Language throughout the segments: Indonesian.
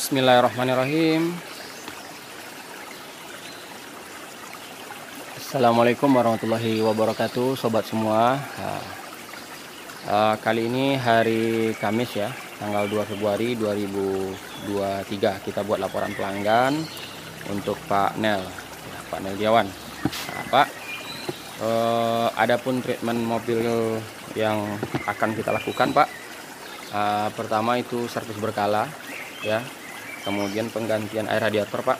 Bismillahirrahmanirrahim. Assalamualaikum warahmatullahi wabarakatuh Sobat semua. Kali ini hari Kamis ya Tanggal 2 Februari 2023 Kita buat laporan pelanggan Untuk Pak Nel. Ya, Pak Nel Diawan. Nah, Pak uh, Adapun treatment mobil yang akan kita lakukan Pak uh, Pertama itu servis berkala ya kemudian penggantian air radiator pak.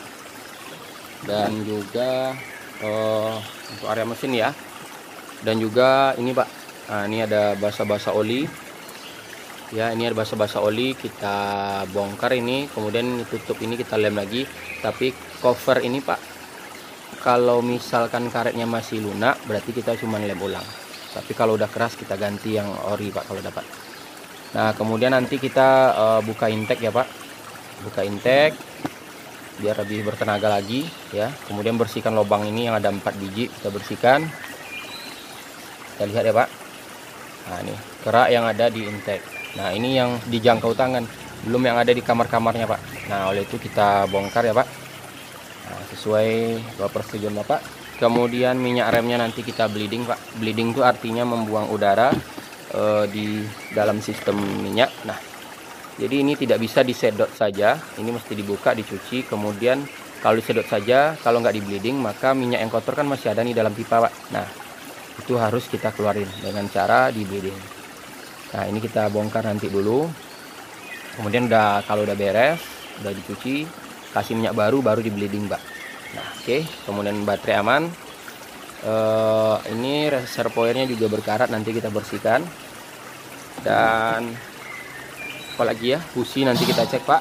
Dan juga uh, untuk area mesin ya. Dan juga ini pak. Nah, ini ada basa-basa oli. Ya ini ada basa-basa oli kita bongkar ini. Kemudian tutup ini kita lem lagi. Tapi cover ini pak kalau misalkan karetnya masih lunak berarti kita cuma lem ulang. Tapi kalau udah keras kita ganti yang ori pak kalau dapat. Nah kemudian nanti kita uh, buka intake ya pak buka intake biar lebih bertenaga lagi ya. Kemudian bersihkan lubang ini yang ada empat biji kita bersihkan. Kita lihat ya pak. Nah ini kerak yang ada di intake nah ini yang dijangkau tangan belum yang ada di kamar-kamarnya pak. Nah oleh itu kita bongkar ya pak. Nah, sesuai persetujuan bapak. Kemudian minyak remnya nanti kita bleeding pak. Bleeding itu artinya membuang udara uh, di dalam sistem minyak. Nah jadi ini tidak bisa disedot saja. Ini mesti dibuka dicuci. Kemudian kalau disedot saja kalau nggak di bleeding maka minyak yang kotor kan masih ada nih dalam pipa pak. Nah itu harus kita keluarin dengan cara di bleeding. Nah ini kita bongkar nanti dulu. Kemudian udah kalau udah beres udah dicuci kasih minyak baru baru di bleeding pak. Nah oke. Okay. kemudian baterai aman. Uh, ini reservoirnya juga berkarat nanti kita bersihkan. Dan apalagi ya? Busi nanti kita cek pak.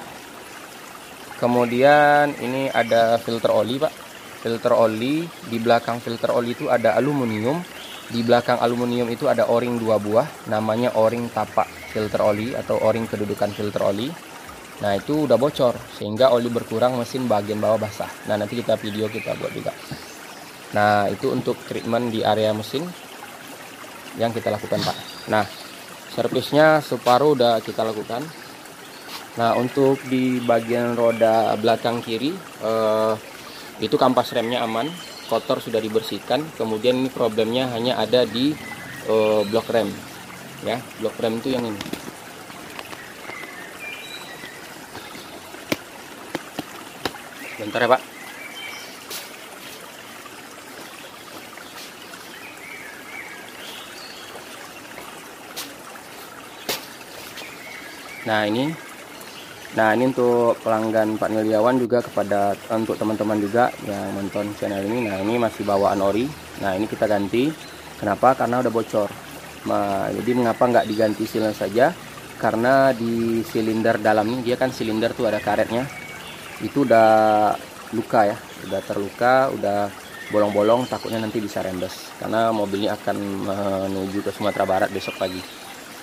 Kemudian ini ada filter oli pak. Filter oli di belakang filter oli itu ada aluminium. Di belakang aluminium itu ada o-ring dua buah namanya o-ring tapak filter oli atau o-ring kedudukan filter oli. Nah itu udah bocor sehingga oli berkurang mesin bagian bawah basah. Nah nanti kita video kita buat juga. Nah itu untuk treatment di area mesin yang kita lakukan pak. Nah servisnya separuh udah kita lakukan. Nah untuk di bagian roda belakang kiri eh, itu kampas remnya aman kotor sudah dibersihkan. Kemudian ini problemnya hanya ada di eh, blok rem ya. Blok rem itu yang ini. Bentar ya pak Nah ini. Nah ini untuk pelanggan Pak Niliawan juga kepada untuk teman-teman juga yang menonton channel ini. Nah ini masih bawaan ori. Nah ini kita ganti. Kenapa? Karena udah bocor. Nah, Jadi mengapa nggak diganti silinder saja? Karena di silinder dalam ini Dia kan silinder tuh ada karetnya. Itu udah luka ya. Udah terluka Udah bolong-bolong Takutnya nanti bisa rembes. Karena mobilnya akan menuju ke Sumatera Barat besok pagi.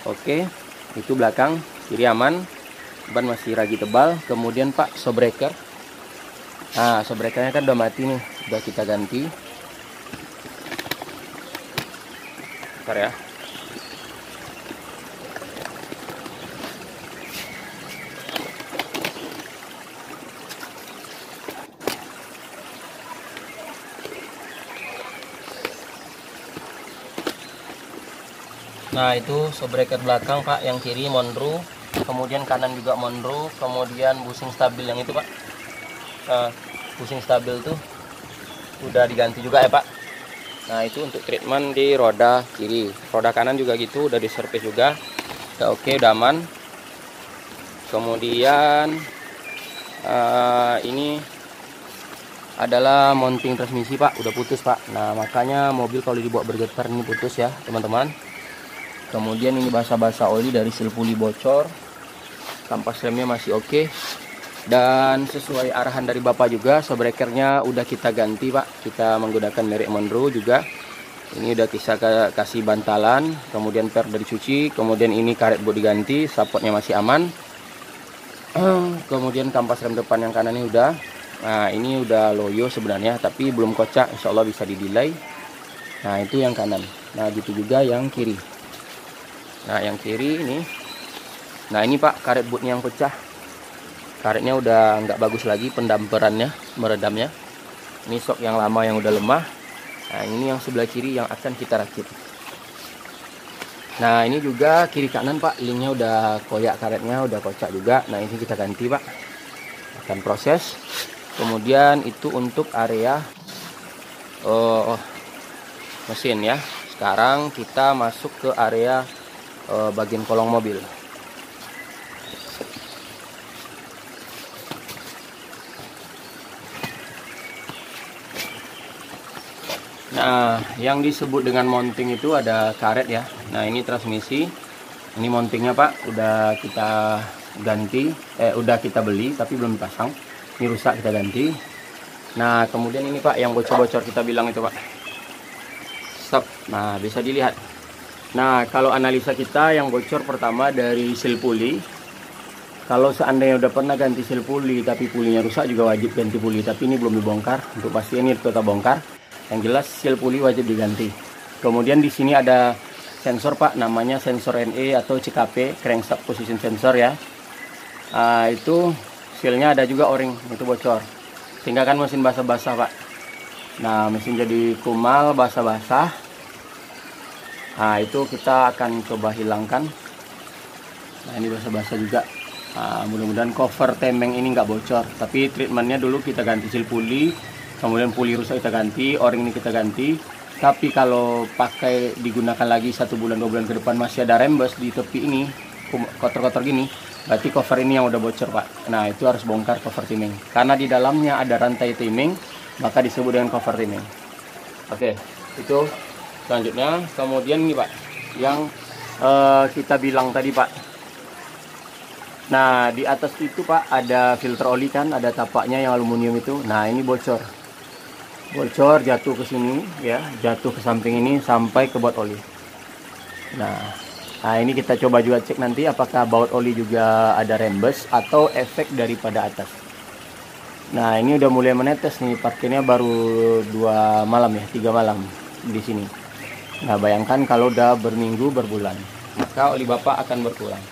Oke Itu belakang kiri aman ban masih ragi tebal. Kemudian pak sobreker nah sobrekernya kan udah mati nih udah kita ganti. Bentar ya. Nah itu sobreker belakang pak yang kiri mondru kemudian kanan juga monro kemudian busing stabil yang itu pak. Nah, busing stabil tuh udah diganti juga ya pak. Nah itu untuk treatment di roda kiri. Roda kanan juga gitu udah diservis juga. Udah oke udah aman. Kemudian uh, ini adalah mounting transmisi pak. Udah putus pak. Nah makanya mobil kalau dibuat bergetar ini putus ya teman-teman. Kemudian ini basa-basa oli dari silpuli bocor kampas remnya masih oke. Okay. dan sesuai arahan dari bapak juga sobrekernya udah kita ganti pak. Kita menggunakan merek Monroe juga. Ini udah kita kasih bantalan kemudian per dari cuci kemudian ini karet buat diganti supportnya masih aman. Kemudian kampas rem depan yang kanan ini udah. Nah ini udah loyo sebenarnya tapi belum kocak. Insya Allah bisa didelay nah itu yang kanan. Nah gitu juga yang kiri. Nah yang kiri ini Nah ini pak karet bootnya yang pecah. Karetnya udah nggak bagus lagi pendamperannya meredamnya. Ini sok yang lama yang udah lemah. Nah ini yang sebelah kiri yang akan kita rakit. Nah ini juga kiri kanan pak. Linknya udah koyak karetnya udah kocak juga. Nah ini kita ganti pak. Akan proses. Kemudian itu untuk area uh, mesin ya. Sekarang kita masuk ke area uh, bagian kolong mobil Nah, yang disebut dengan mounting itu ada karet ya. Nah, ini transmisi. Ini mountingnya Pak, udah kita ganti, eh udah kita beli tapi belum dipasang. Ini rusak kita ganti. Nah, kemudian ini Pak yang bocor-bocor kita bilang itu Pak. Stop. Nah, bisa dilihat. Nah, kalau analisa kita yang bocor pertama dari seal puli. Kalau seandainya udah pernah ganti seal puli tapi pulinya rusak juga wajib ganti puli, tapi ini belum dibongkar. Untuk pasti ini kita bongkar yang jelas seal puli wajib diganti. Kemudian di sini ada sensor pak. Namanya sensor NE atau CKP crankshaft position sensor ya. Uh, itu sealnya ada juga o-ring itu bocor. Sehingga kan mesin basah-basah pak. Nah mesin jadi kumal basah-basah. Nah itu kita akan coba hilangkan. Nah ini basah-basah juga. Nah, mudah-mudahan cover temeng ini nggak bocor. Tapi treatmentnya dulu kita ganti seal puli kemudian puli rusak kita ganti o-ring ini kita ganti. Tapi kalau pakai digunakan lagi satu bulan dua bulan ke depan masih ada rembes di tepi ini kotor-kotor gini berarti cover ini yang udah bocor pak. Nah itu harus bongkar cover timing. Karena di dalamnya ada rantai timing maka disebut dengan cover timing. Oke itu selanjutnya. Kemudian ini pak yang uh, kita bilang tadi pak. Nah di atas itu pak ada filter oli kan ada tapaknya yang aluminium itu. Nah ini bocor bocor jatuh ke sini ya jatuh ke samping ini sampai ke baut oli. Nah nah ini kita coba juga cek nanti apakah baut oli juga ada rembes atau efek daripada atas. Nah ini udah mulai menetes nih parkirnya baru dua malam ya tiga malam di sini. Nah bayangkan kalau udah berminggu berbulan maka oli bapak akan berkurang.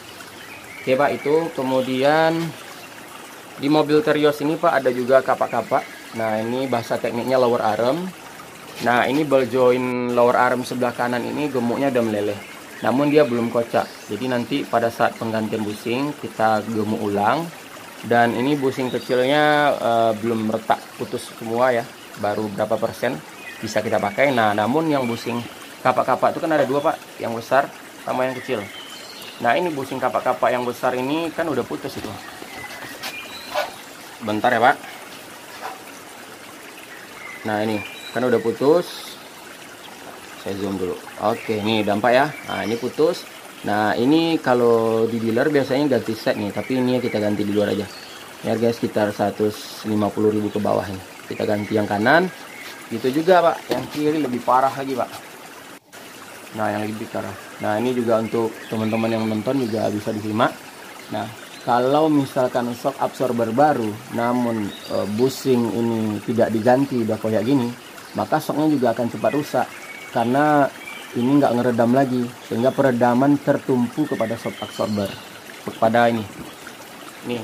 Oke pak itu kemudian di mobil terios ini pak ada juga kapak-kapak. Nah ini bahasa tekniknya lower arm. Nah ini ball joint lower arm sebelah kanan ini gemuknya udah meleleh. Namun dia belum kocak. Jadi nanti pada saat penggantian busing kita gemuk ulang. Dan ini busing kecilnya uh, belum retak putus semua ya. Baru berapa persen bisa kita pakai. Nah namun yang busing kapak-kapak itu kan ada dua pak. Yang besar sama yang kecil. Nah ini busing kapak-kapak yang besar ini kan udah putus itu Bentar ya pak. Nah ini. Kan udah putus. Saya zoom dulu. Oke ini dampak ya. Nah ini putus. Nah ini kalau di dealer biasanya ganti set nih tapi ini kita ganti di luar aja. Ya guys sekitar 150.000 ke bawah ini. Kita ganti yang kanan. Itu juga pak. Yang kiri lebih parah lagi pak. Nah yang lebih parah. Nah ini juga untuk teman-teman yang menonton juga bisa disimak nah kalau misalkan shock absorber baru namun e, busing ini tidak diganti udah kayak gini maka shocknya juga akan cepat rusak. Karena ini nggak ngeredam lagi sehingga peredaman tertumpu kepada shock absorber. Kepada ini. Nih.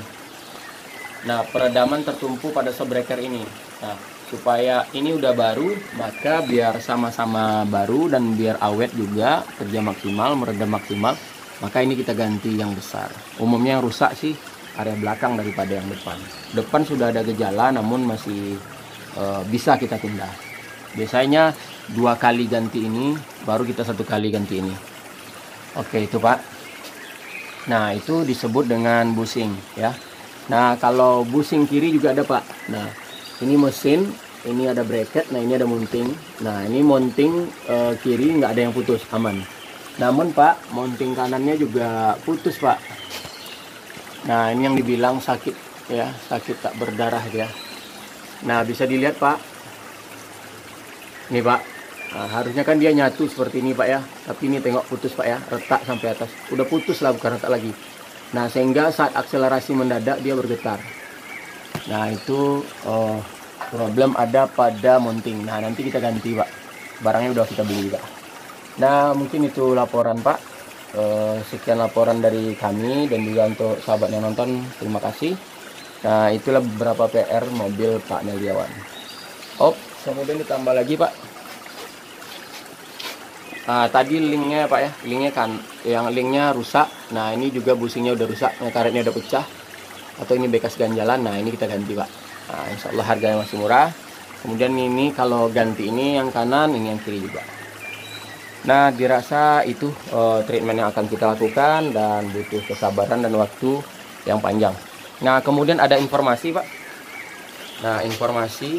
Nah peredaman tertumpu pada shock breaker ini. Nah supaya ini udah baru maka biar sama-sama baru dan biar awet juga kerja maksimal meredam maksimal maka ini kita ganti yang besar. Umumnya yang rusak sih area belakang daripada yang depan. Depan sudah ada gejala namun masih e, bisa kita pindah biasanya dua kali ganti ini baru kita satu kali ganti ini. Oke itu pak. Nah itu disebut dengan busing ya. Nah kalau busing kiri juga ada pak. Nah ini mesin ini ada bracket nah ini ada mounting. Nah ini mounting e, kiri nggak ada yang putus aman namun Pak, mounting kanannya juga putus Pak. Nah ini yang dibilang sakit ya, sakit tak berdarah ya. Nah bisa dilihat Pak. Nih Pak, nah, harusnya kan dia nyatu seperti ini Pak ya. Tapi ini tengok putus Pak ya, retak sampai atas. Udah putus lah bukan retak lagi. Nah sehingga saat akselerasi mendadak dia bergetar. Nah itu oh, problem ada pada mounting. Nah nanti kita ganti Pak. Barangnya udah kita beli Pak. Nah mungkin itu laporan Pak e, Sekian laporan dari kami dan juga untuk sahabat yang nonton Terima kasih Nah, itulah beberapa PR mobil Pak Neliawan. Oh, kemudian ditambah lagi Pak. Nah, tadi linknya Pak ya, linknya kan, yang linknya rusak. Nah, ini juga businya udah rusak, karetnya udah pecah. Atau ini bekas ganjalan, nah ini kita ganti Pak. Nah, insya Allah harganya masih murah. Kemudian ini kalau ganti ini yang kanan, ini yang kiri juga. Nah, dirasa itu uh, treatment yang akan kita lakukan dan butuh kesabaran dan waktu yang panjang. Nah, kemudian ada informasi, Pak. Nah, informasi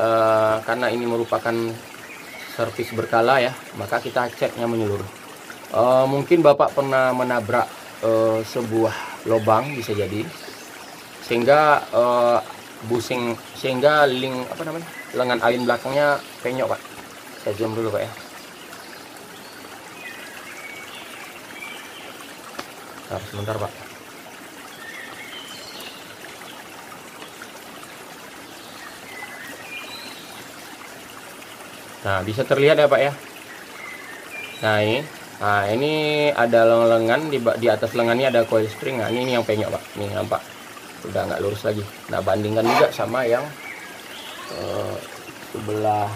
uh, karena ini merupakan servis berkala ya, maka kita ceknya menyeluruh. Uh, mungkin Bapak pernah menabrak uh, sebuah lubang bisa jadi sehingga uh, busing sehingga link apa namanya lengan alin belakangnya penyok pak saya zoom dulu pak ya Bentar, sebentar pak Nah, bisa terlihat ya, Pak ya. Nah, ini. Nah, ini ada lengan di di atas lengan ini ada coil spring. Nah, ini, ini yang penyok, Pak. Nih, nampak. Udah nggak lurus lagi. Nah, bandingkan juga sama yang uh, sebelah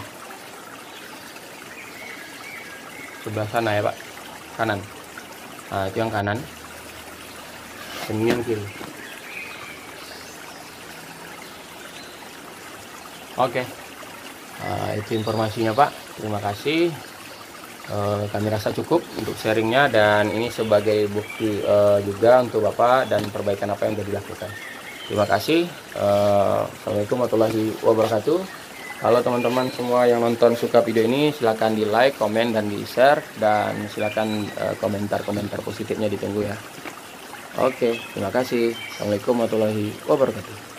sebelah sana ya, Pak. Kanan. Nah, itu yang kanan. Ini yang kiri. Oke. Okay. Nah, itu informasinya Pak. Terima kasih. Uh, kami rasa cukup untuk sharingnya dan ini sebagai bukti uh, juga untuk Bapak dan perbaikan apa yang sudah dilakukan. Terima kasih. Uh, Assalamualaikum warahmatullahi wabarakatuh. Kalau teman-teman semua yang nonton suka video ini silahkan di like, komen, dan di share dan silahkan komentar-komentar positifnya ditunggu ya. Oke, terima kasih. Assalamualaikum warahmatullahi wabarakatuh.